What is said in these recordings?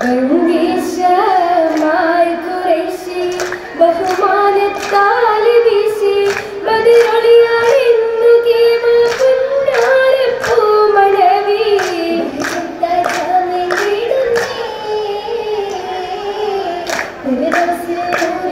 ബന്ദിശമായി കുറേശി ബഹുമാനത്താലി വീശി ബദിരൊളിയായിരുന്നു കേമ പൂമണവി. ഒരു ദിവസം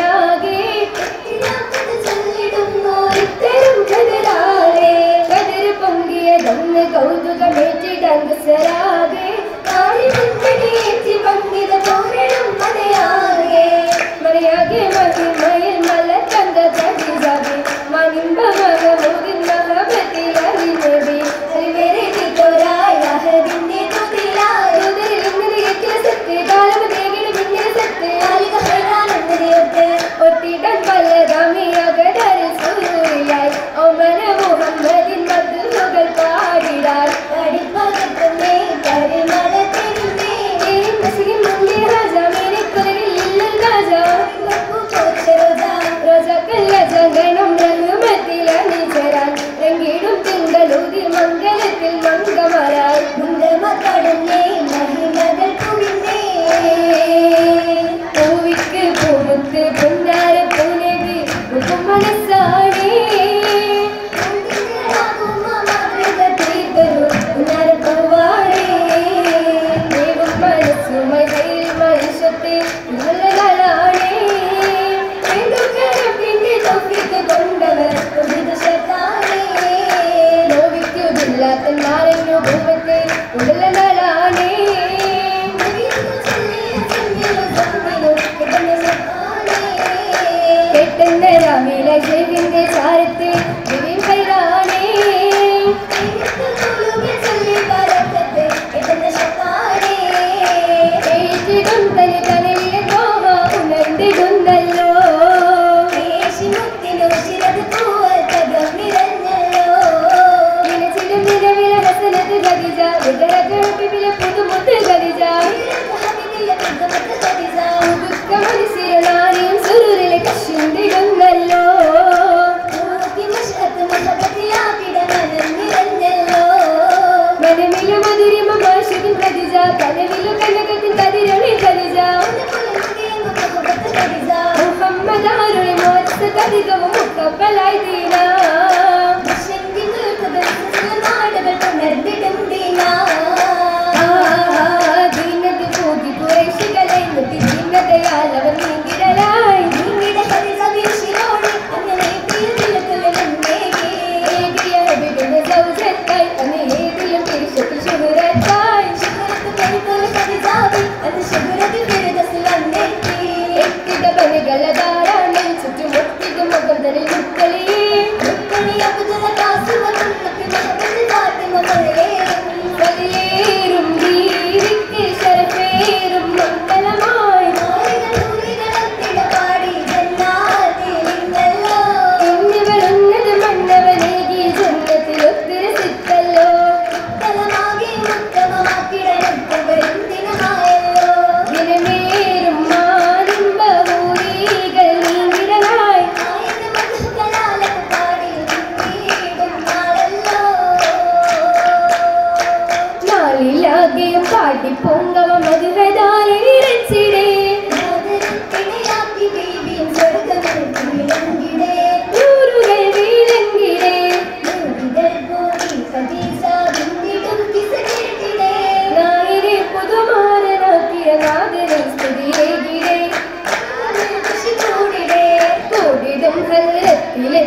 মিলে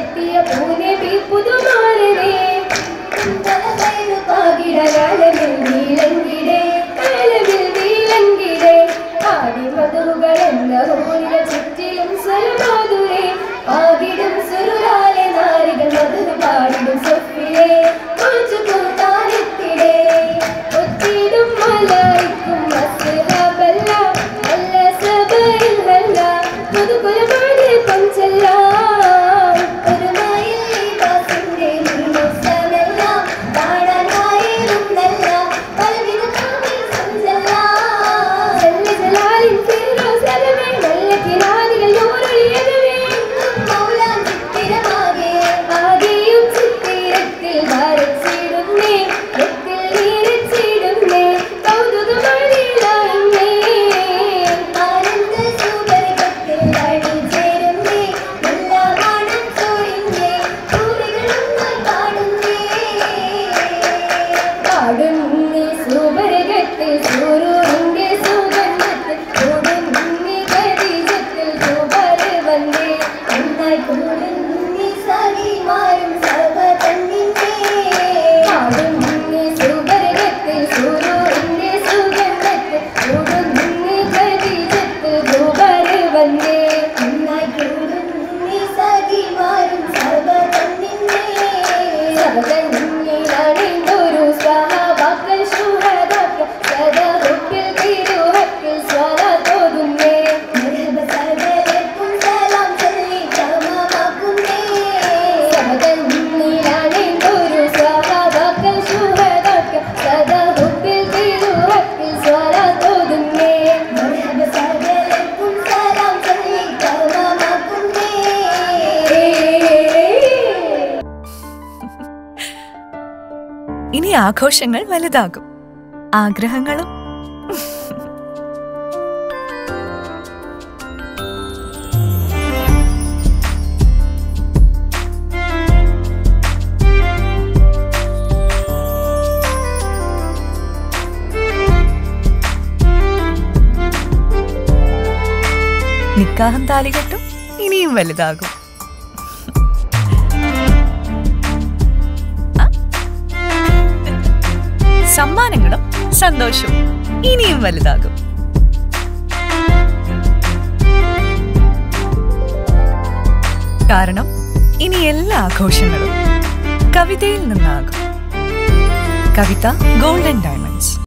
व्यक्तिय भूने भी पुदु ആഘോഷങ്ങൾ വലുതാകും. ആഗ്രഹങ്ങളും. നിക്കാഹം താലികെട്ടും ഇനിയും വലുതാകും. സമ്മാനങ്ങളും സന്തോഷവും ഇനിയും വലുതാകും. കാരണം ഇനി എല്ലാ ആഘോഷങ്ങളും കവിതയിൽ നിന്നാകും. Kavitha golden diamonds.